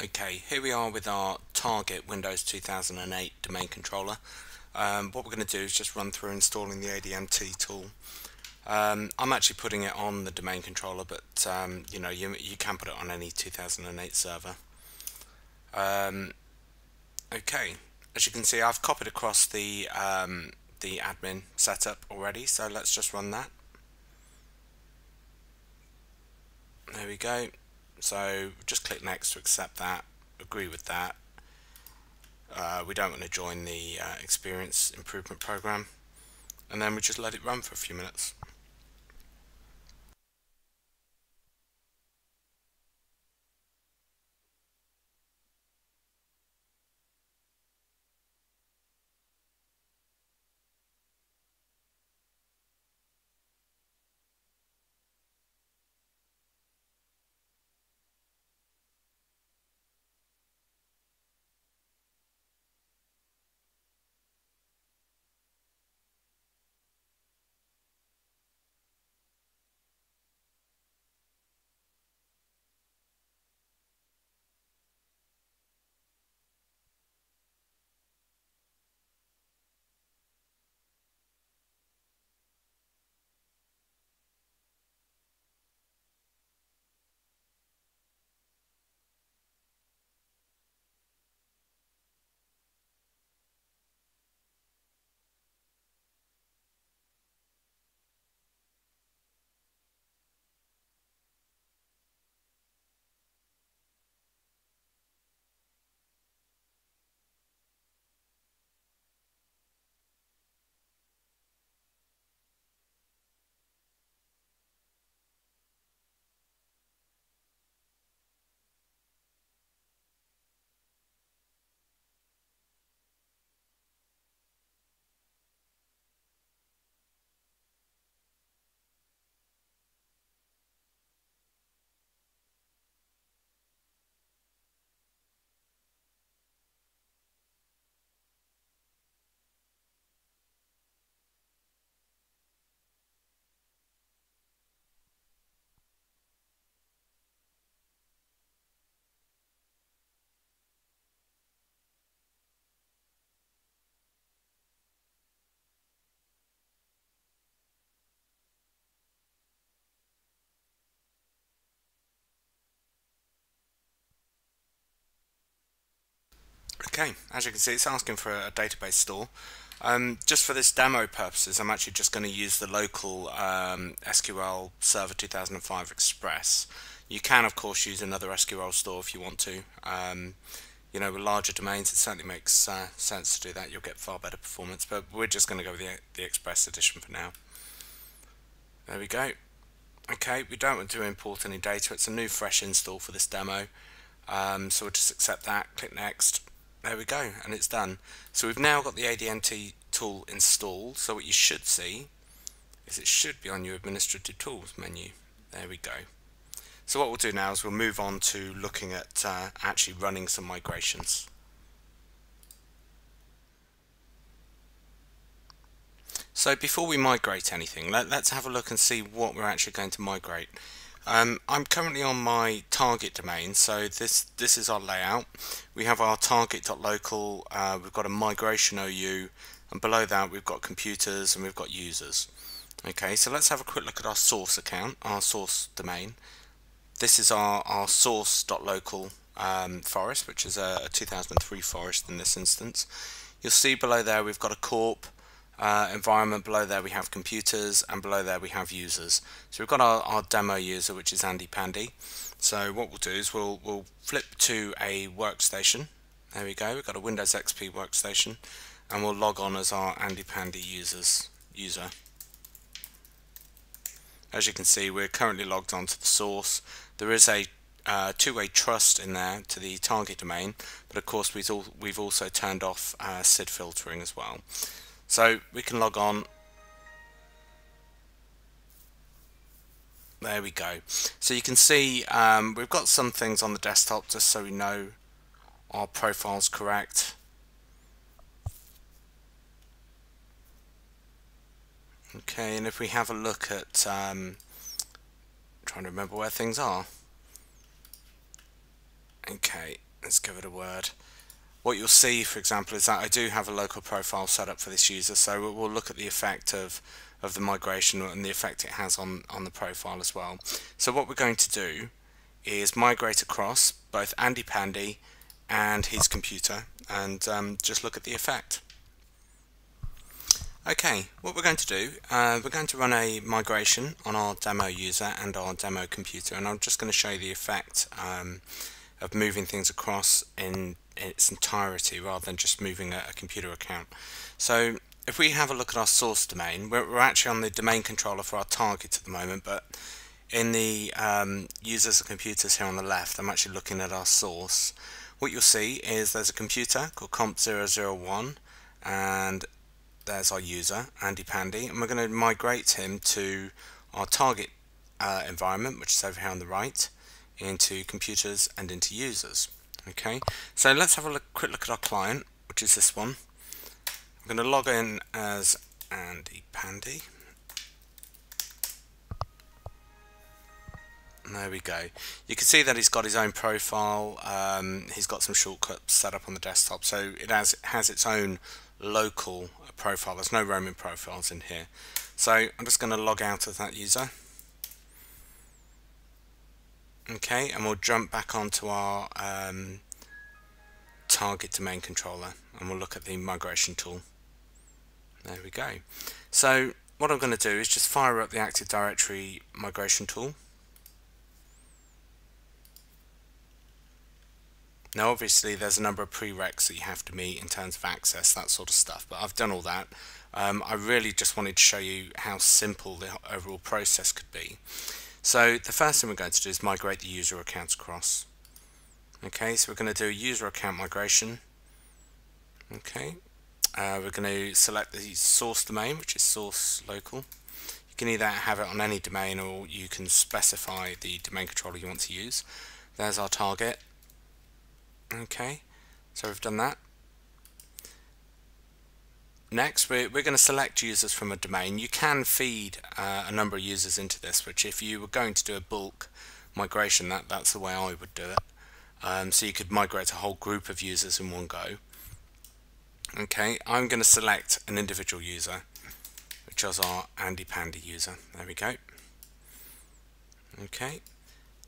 Okay, here we are with our target Windows 2008 domain controller. Um, what we're going to do is just run through installing the ADMT tool. Um, I'm actually putting it on the domain controller, but um, you know you, you can put it on any 2008 server. Um, okay, as you can see, I've copied across the um, the admin setup already, so let's just run that. There we go. So just click next to accept that, agree with that. Uh, we don't want to join the uh, experience improvement program and then we just let it run for a few minutes. Okay, as you can see it's asking for a database store. Um, just for this demo purposes I'm actually just going to use the local um, SQL Server 2005 Express. You can of course use another SQL store if you want to. Um, you know with larger domains it certainly makes uh, sense to do that, you'll get far better performance but we're just going to go with the, the Express edition for now. There we go. Okay, we don't want to import any data, it's a new fresh install for this demo. Um, so we'll just accept that, click next there we go, and it's done. So we've now got the ADMT tool installed. So what you should see is it should be on your administrative tools menu. There we go. So what we'll do now is we'll move on to looking at uh, actually running some migrations. So before we migrate anything, let, us have a look and see what we're actually going to migrate. Um, I'm currently on my target domain, so this this is our layout. We have our target.local, uh, we've got a migration OU, and below that we've got computers and we've got users. Okay, so let's have a quick look at our source account, our source domain. This is our, our source.local um, forest, which is a, a 2003 forest in this instance. You'll see below there we've got a corp, uh, environment. Below there we have computers and below there we have users. So we've got our, our demo user which is Andy Pandy. So what we'll do is we'll, we'll flip to a workstation. There we go. We've got a Windows XP workstation and we'll log on as our Andy Pandy users user. As you can see we're currently logged on to the source. There is a uh, two-way trust in there to the target domain but of course we've, all, we've also turned off uh, SID filtering as well so we can log on. There we go. So you can see um, we've got some things on the desktop just so we know our profile's correct. Okay, and if we have a look at, um, trying to remember where things are. Okay. Let's give it a word. What you'll see, for example, is that I do have a local profile set up for this user, so we'll look at the effect of, of the migration and the effect it has on, on the profile as well. So what we're going to do is migrate across both Andy Pandy and his computer and um, just look at the effect. Okay, what we're going to do, uh, we're going to run a migration on our demo user and our demo computer and I'm just going to show you the effect um, of moving things across in, in, its entirety rather than just moving a, a, computer account. So if we have a look at our source domain, we're, we're, actually on the domain controller for our target at the moment, but in the um, users and computers here on the left, I'm actually looking at our source. What you'll see is there's a computer called comp001 and there's our user, Andy Pandy, and we're going to migrate him to our target uh, environment, which is over here on the right into computers and into users. Okay, so let's have a look, quick look at our client, which is this one. I'm going to log in as Andy Pandy. there we go. You can see that he's got his own profile. Um, he's got some shortcuts set up on the desktop, so it has has its own local profile. There's no roaming profiles in here. So I'm just going to log out of that user. Okay, and we'll jump back onto our um, target domain controller and we'll look at the migration tool. There we go. So what I'm going to do is just fire up the Active Directory migration tool. Now obviously there's a number of prereqs that you have to meet in terms of access, that sort of stuff, but I've done all that. Um, I really just wanted to show you how simple the overall process could be. So the first thing we're going to do is migrate the user accounts across. Okay, so we're going to do a user account migration. Okay, uh, we're going to select the source domain, which is source local. You can either have it on any domain or you can specify the domain controller you want to use. There's our target. Okay, so we've done that. Next, we're, we're going to select users from a domain. You can feed uh, a number of users into this, which if you were going to do a bulk migration, that, that's the way I would do it. Um, so you could migrate a whole group of users in one go. Okay, I'm going to select an individual user, which is our Andy Pandy user. There we go. Okay,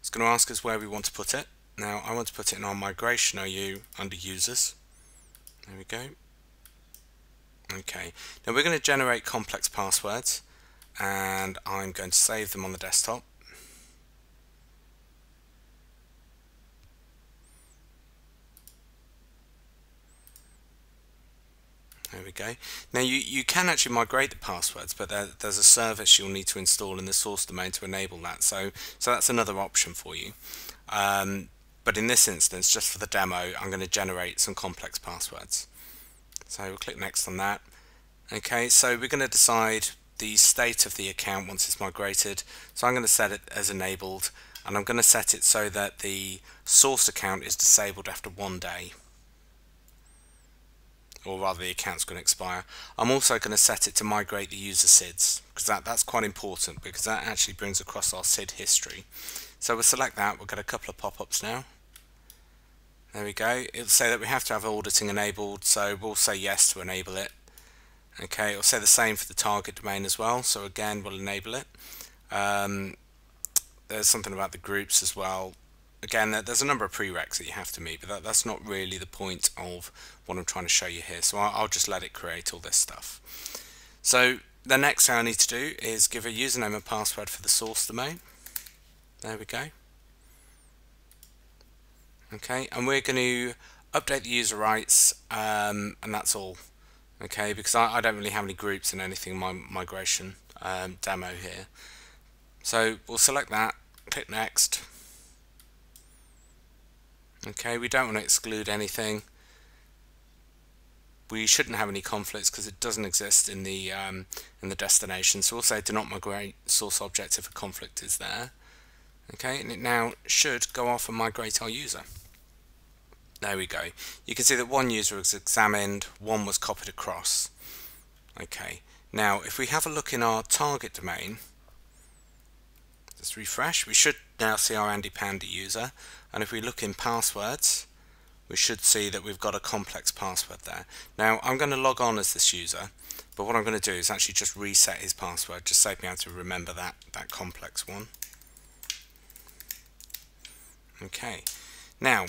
it's going to ask us where we want to put it. Now I want to put it in our migration OU under users. There we go. Okay, now we're going to generate complex passwords and I'm going to save them on the desktop. There we go. Now you, you can actually migrate the passwords, but there, there's a service you'll need to install in the source domain to enable that. So, so that's another option for you. Um, but in this instance, just for the demo, I'm going to generate some complex passwords. So we'll click next on that. Okay, so we're going to decide the state of the account once it's migrated. So I'm going to set it as enabled and I'm going to set it so that the source account is disabled after one day or rather the account's going to expire. I'm also going to set it to migrate the user SIDs because that, that's quite important because that actually brings across our SID history. So we'll select that, we'll get a couple of pop-ups now. There we go. It'll say that we have to have auditing enabled, so we'll say yes to enable it. Okay, it'll say the same for the target domain as well, so again we'll enable it. Um, there's something about the groups as well. Again, there's a number of prereqs that you have to meet, but that, that's not really the point of what I'm trying to show you here. So I'll, I'll just let it create all this stuff. So the next thing I need to do is give a username and password for the source domain. There we go okay and we're going to update the user rights um, and that's all. Okay because I, I, don't really have any groups in anything in my migration um, demo here. So we'll select that click next. Okay we don't want to exclude anything. We shouldn't have any conflicts because it doesn't exist in the um, in the destination. So we'll say do not migrate source object if a conflict is there. Okay and it now should go off and migrate our user there we go you can see that one user was examined one was copied across okay now if we have a look in our target domain Let's refresh. We should now see our Andy Pandy user. And if we look in passwords, we should see that we've got a complex password there. Now, I'm going to log on as this user, but what I'm going to do is actually just reset his password, just save me having to remember that, that complex one. Okay, now,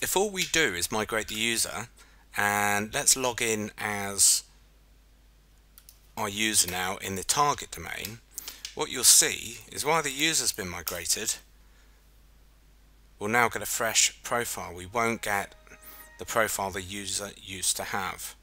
if all we do is migrate the user, and let's log in as our user now in the target domain, what you'll see is while the user's been migrated, we'll now get a fresh profile. We won't get the profile the user used to have.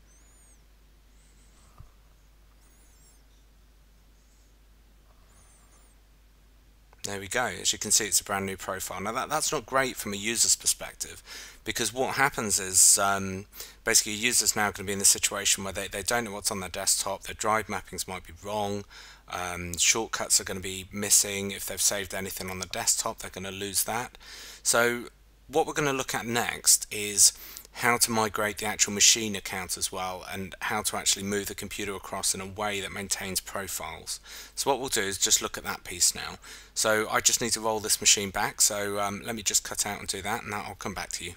There we go. As you can see, it's a brand new profile. Now, that, that's not great from a user's perspective because what happens is um, basically a user's now going to be in the situation where they, they don't know what's on their desktop, their drive mappings might be wrong, um, shortcuts are going to be missing. If they've saved anything on the desktop, they're going to lose that. So what we're going to look at next is how to migrate the actual machine account as well and how to actually move the computer across in a way that maintains profiles. So what we'll do is just look at that piece now. So I just need to roll this machine back so um, let me just cut out and do that and I'll come back to you.